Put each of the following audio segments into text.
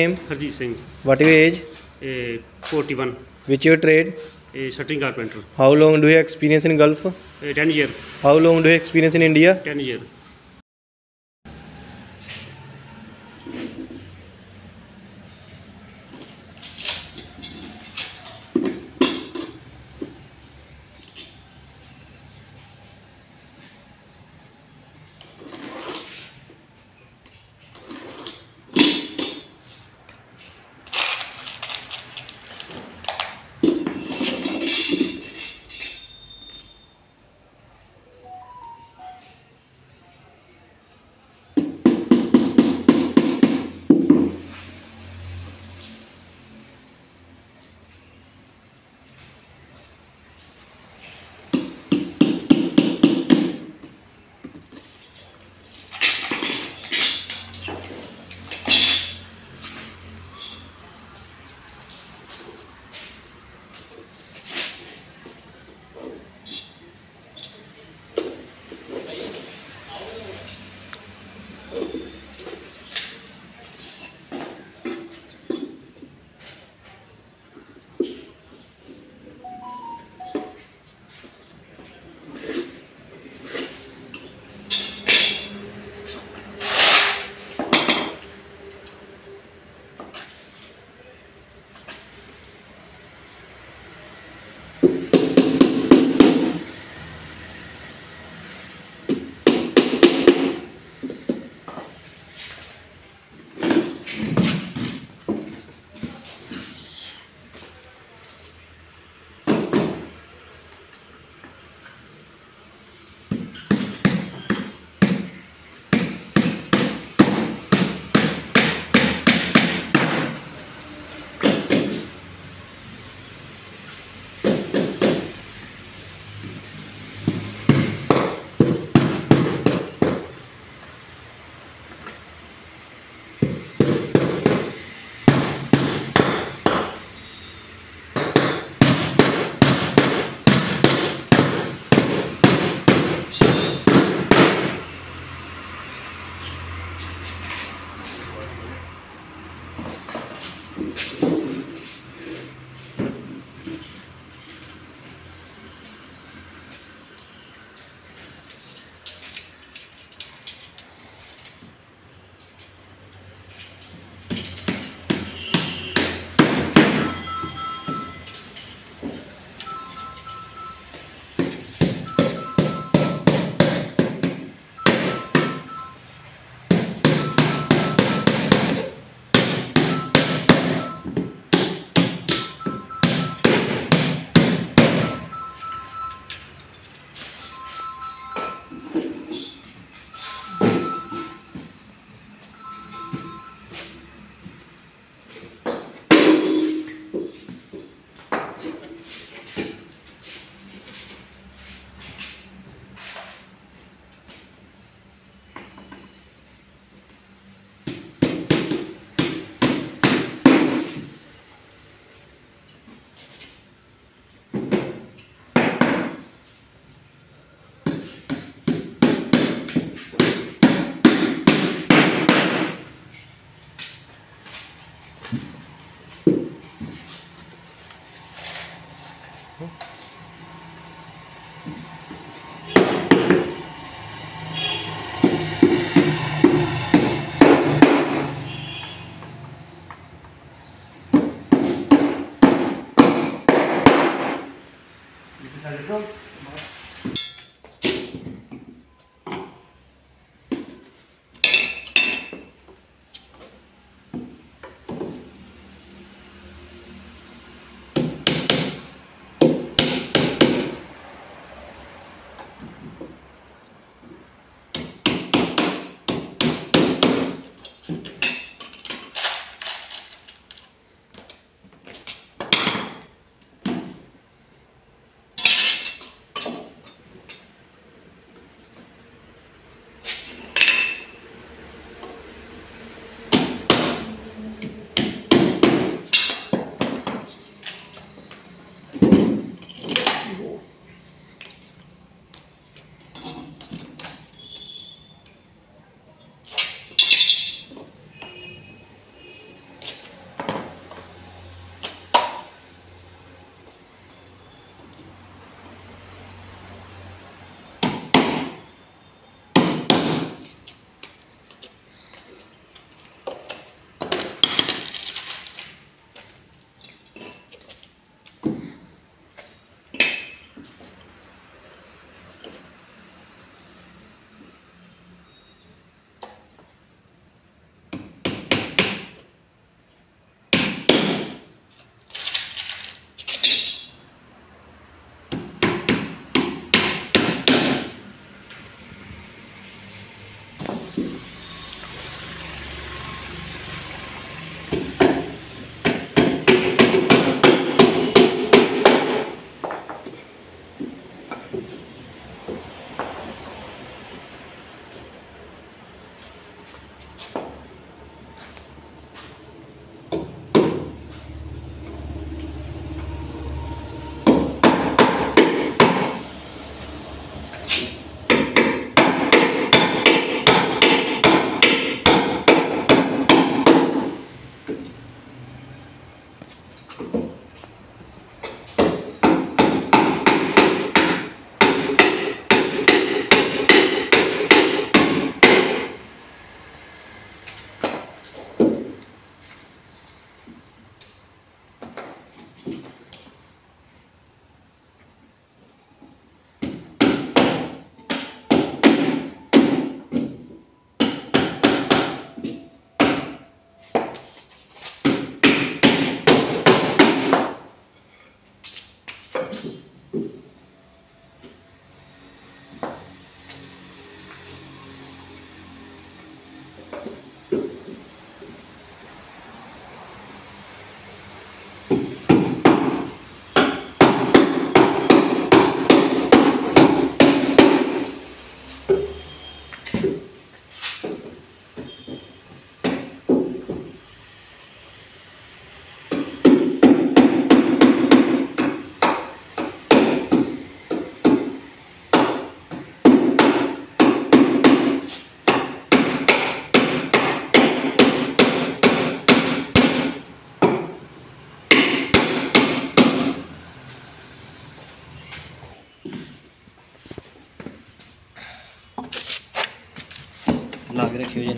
name Harjeet Singh what your age ਇਹ 41 which your trade ਇਹ shuttering carpenter how long do you experience in gulf ਇਹ 10 year how long do you experience in india 10 year ਲਾ ਕੇ ਰੱਖਿਓ ਜੀ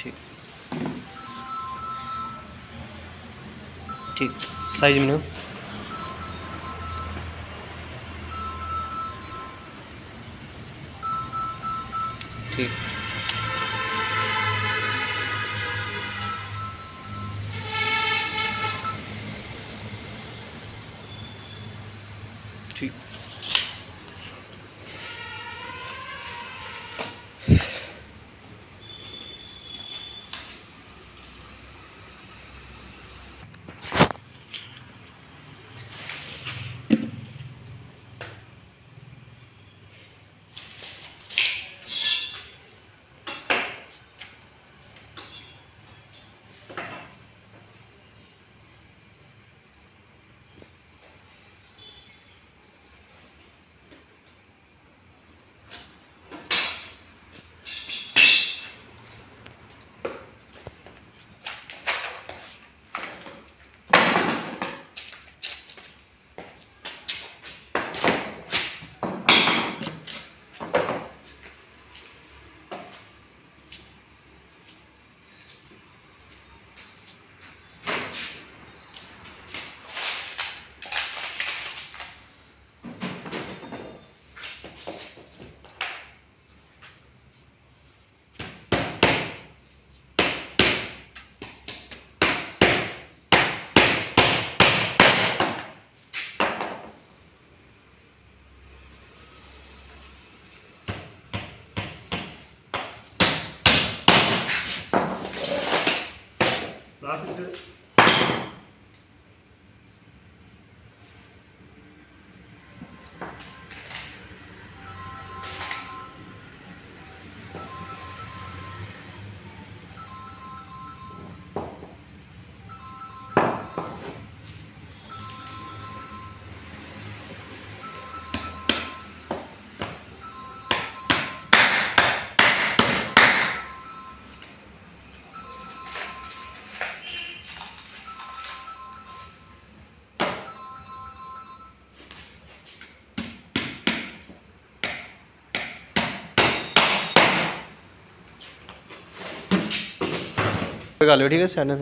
ठीक। ठीक size में ठीक। ठीक। Sadece ठीक है सैंड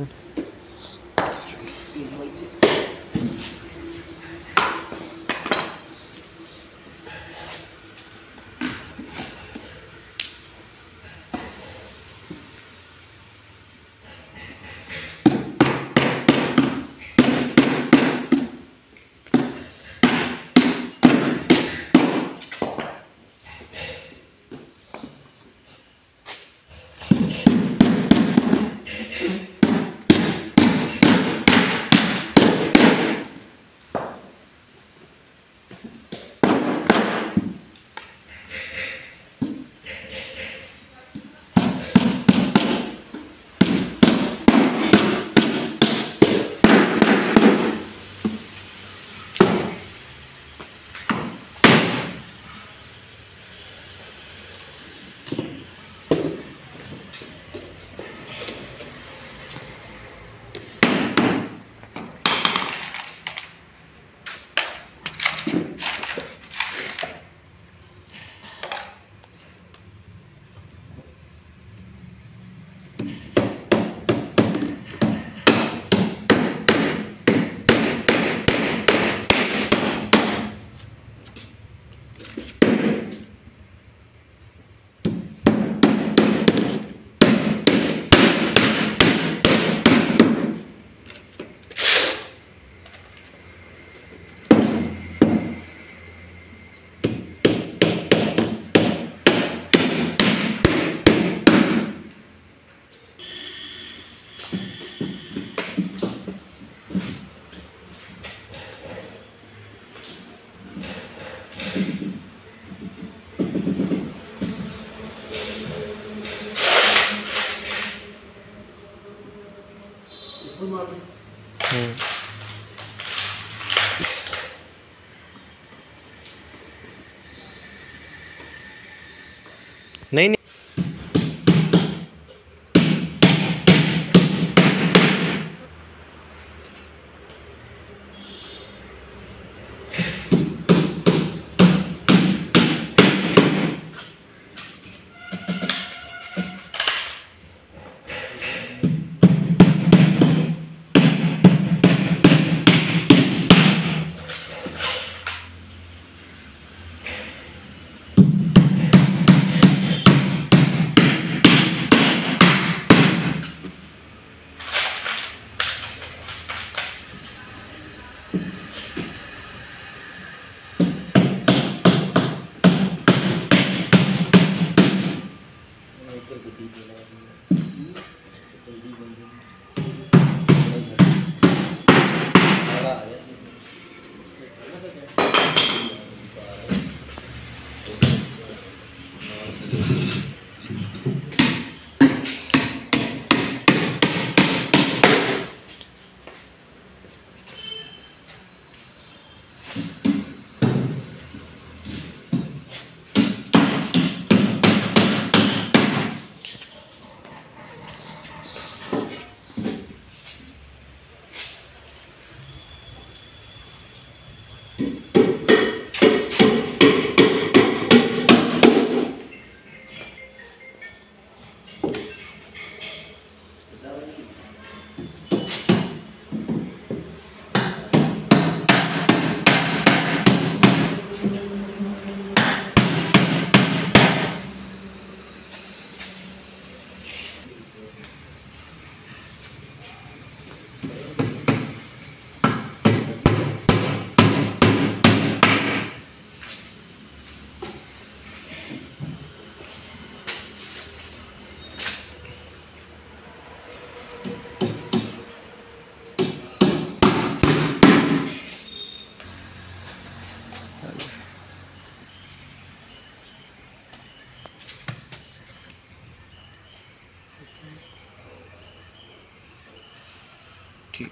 ठीक।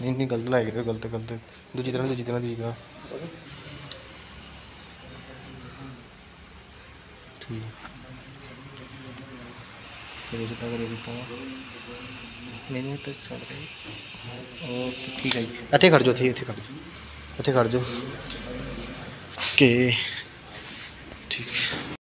नहीं नहीं गलत लाए गए गलत गलत। दूजी तरह दूजी तरह दूजी तरह। ठीक। करो सीधा करो सीधा नहीं नहीं तो छोड़ दे। ओके ठीक है। इतने कर जो थे इतने कर जो इतने कर जो के